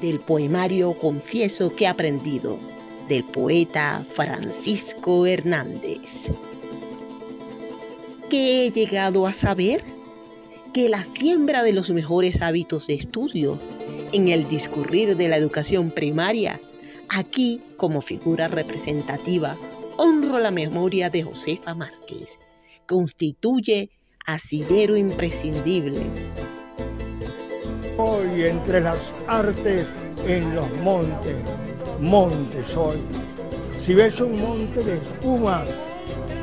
del poemario Confieso que he aprendido, del poeta Francisco Hernández. ¿Qué he llegado a saber? Que la siembra de los mejores hábitos de estudio en el discurrir de la educación primaria, aquí como figura representativa, honro la memoria de Josefa Márquez, constituye asidero imprescindible Hoy entre las artes en los montes, montes soy. Si ves un monte de espuma,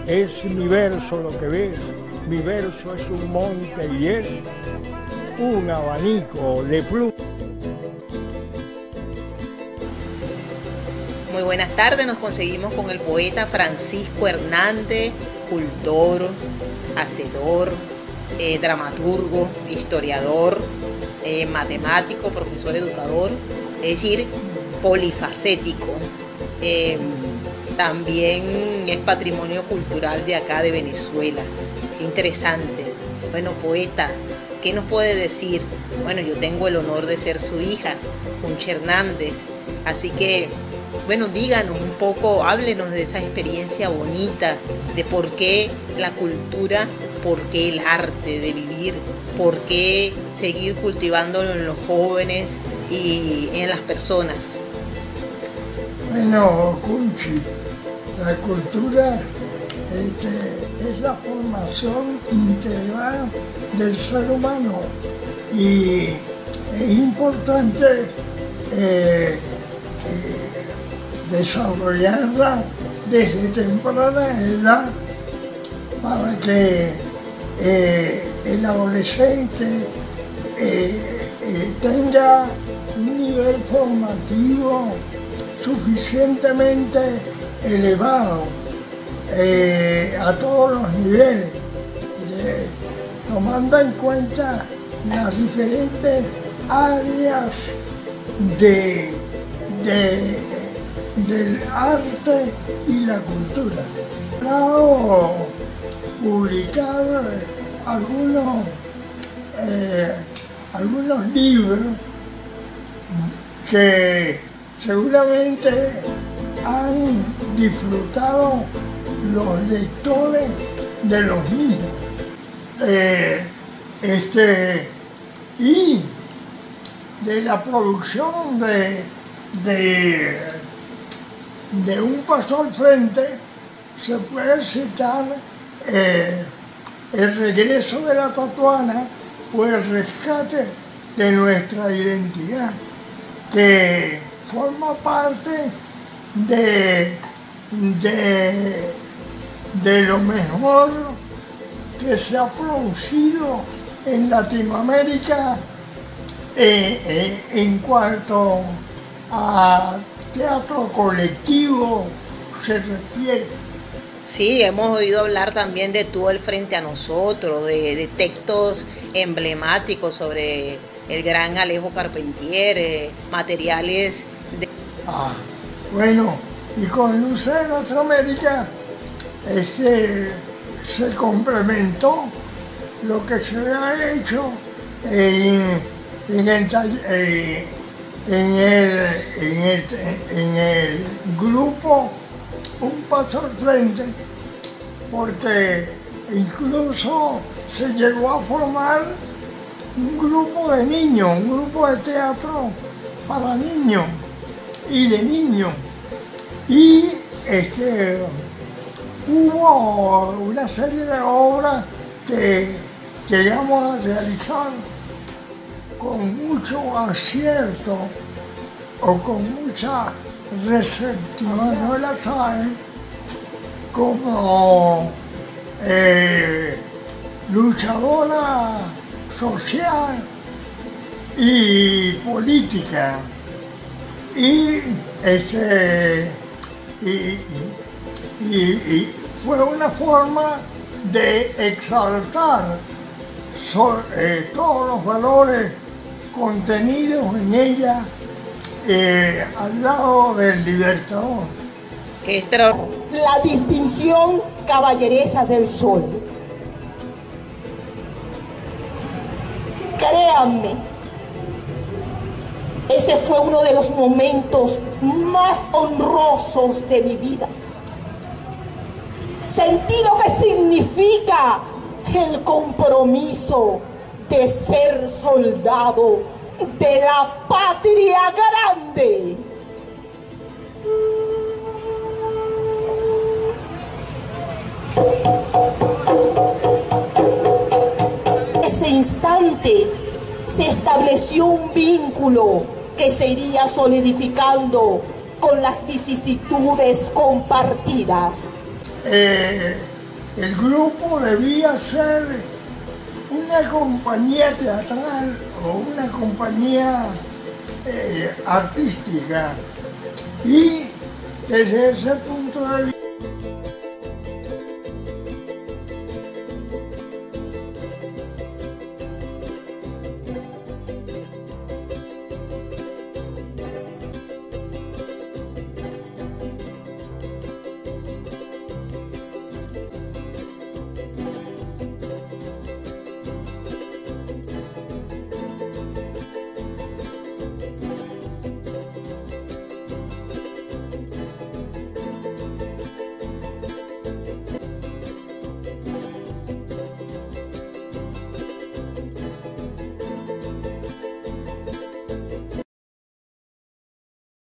es mi verso lo que ves. Mi verso es un monte y es un abanico de pluma. Muy buenas tardes, nos conseguimos con el poeta Francisco Hernández, cultor, hacedor, eh, dramaturgo, historiador, eh, matemático, profesor educador, es decir, polifacético. Em, también es patrimonio cultural de acá de Venezuela. Qué interesante. Bueno, poeta, ¿qué nos puede decir? Bueno, yo tengo el honor de ser su hija, Punche Hernández. Así que, bueno, díganos un poco, háblenos de esa experiencia bonita, de por qué la cultura, por qué el arte de vivir ¿por qué seguir cultivándolo en los jóvenes y en las personas? Bueno, Kunchi, la cultura este, es la formación integral del ser humano y es importante eh, eh, desarrollarla desde temprana edad para que eh, el adolescente eh, eh, tenga un nivel formativo suficientemente elevado a todos los niveles, tomando en cuenta las diferentes áreas de, del arte y la cultura. Claro, publicar algunos, eh, algunos libros que seguramente han disfrutado los lectores de los mismos. Eh, este, y de la producción de, de, de un paso al frente se puede citar eh, el regreso de la tatuana o el rescate de nuestra identidad, que forma parte de, de, lo mejor que se ha producido en Latinoamérica eh, eh, en cuanto a teatro colectivo se refiere. Sí, hemos oído hablar también de Tú el Frente a Nosotros, de, textos emblemáticos sobre el gran Alejo Carpentier, materiales de... Ah, bueno, y con Luce de América este, se complementó lo que se había hecho en, el, eh, en, el, en el grupo un paso al frente porque incluso se llegó a formar un grupo de niños, un grupo de teatro para niños y de niños. Y que hubo una serie de obras que llegamos a realizar con mucho acierto o con mucha receptiva no la sabe como eh, luchadora social y política. Y este y, fue una forma de exaltar eh, todos los valores contenidos en ella eh, al lado del Libertador. La distinción caballeresa del sol. Créanme, ese fue uno de los momentos más honrosos de mi vida. Sentí lo que significa el compromiso ser soldado de la patria grande. Ese instante se estableció un vínculo que se iría solidificando con las vicisitudes compartidas. Eh, el grupo debía ser una compañía teatral o una compañía eh, artística. Y desde ese punto de vista